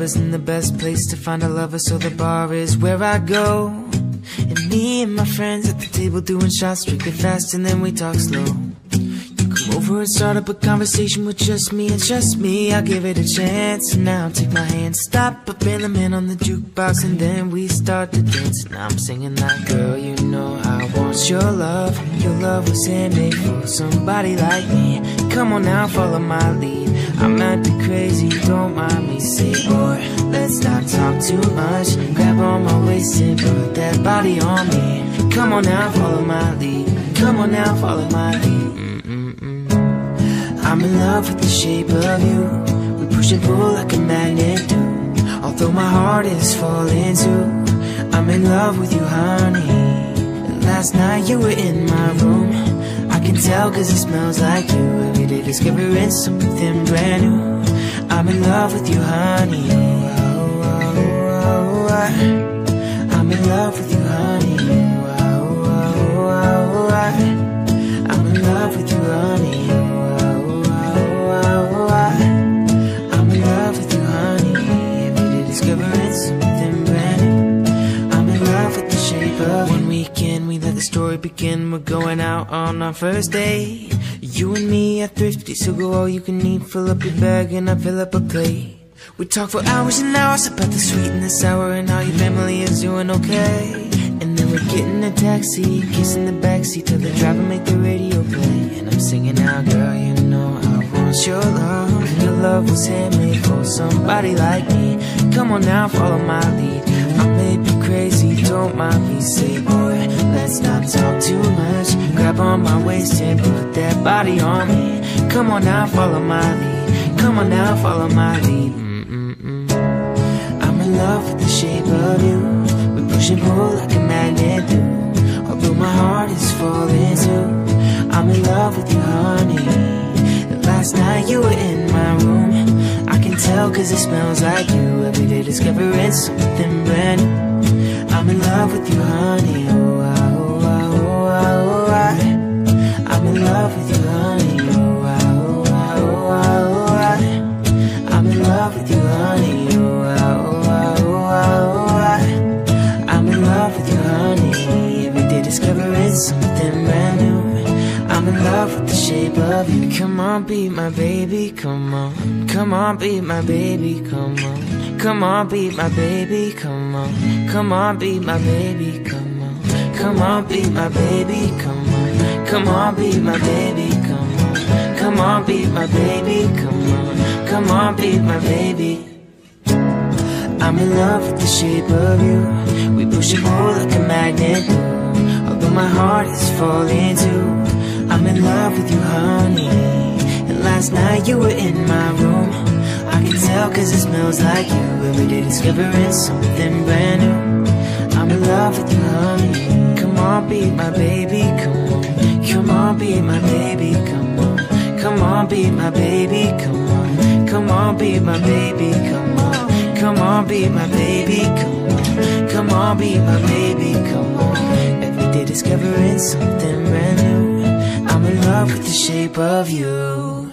isn't the best place to find a lover, so the bar is where I go. And me and my friends at the table doing shots, drinking fast, and then we talk slow. You come over and start up a conversation with just me and just me. I'll give it a chance. And now take my hand, stop up in the man on the jukebox, and then we start to dance. Now I'm singing like, girl, you know I want your love. Your love was handmade for somebody like me. Come on now, follow my lead. Too much. Grab on my waist and put that body on me. Come on now, follow my lead. Come on now, follow my lead. I'm in love with the shape of you. We push and pull like a magnet do. Although my heart is falling too. I'm in love with you, honey. Last night you were in my room. I can tell cause it smells like you. Every day discovering something brand new. I'm in love with you, honey. I'm in love with you, honey. I'm in love with you, honey. I'm in love with you, honey. Every day discovering something brand new. I'm in love with the shape of one weekend. We let the story begin. We're going out on our first date. You and me are thrifty, so go all you can eat. Fill up your bag and I fill up a plate. We talk for hours and hours about the sweet and the sour and how your family is doing okay. And then we get in a taxi, kissing the backseat, tell the driver make the radio play. And I'm singing out, girl, you know I want your love. And Your love was handmade for somebody like me. Come on now, follow my lead. I may be crazy, don't mind me. Say, boy, let's not talk too much. Grab on my waist and put that body on me. Come on now, follow my lead. Come on now, follow my lead. Mm-mm-mm. I'm in love with the shape of you. We push and pull like a magnet do. Although my heart is falling too. I'm in love with you, honey. And last night you were in my room. I can tell cause it smells like you. Every day discovering something brand new. I'm in love with you, honey. Oh, oh, oh, something brand new. I'm in love with the shape of you. Be my baby, come on. Come on, be my baby, come on. Come on, be my baby, come on. Come on, be my baby, come on. Come on, be my baby, come on. Come on, be my baby, come on. Be my baby, come on. Come on, be my baby. I'm in love with the shape of you. We push and pull like a magnet do. Although my heart is falling too. I'm in love with you, honey. And last night you were in my room. I can tell cause it smells like you. Every day discovering something brand new. I'm in love with you, honey. Come on, be my baby, come on. Come on, be my baby, be my baby, come on. Come on, be my baby, come on. Come on, be my baby, come on. Come on, be my baby, come on. Every day discovering something brand new. I'm in love with the shape of you.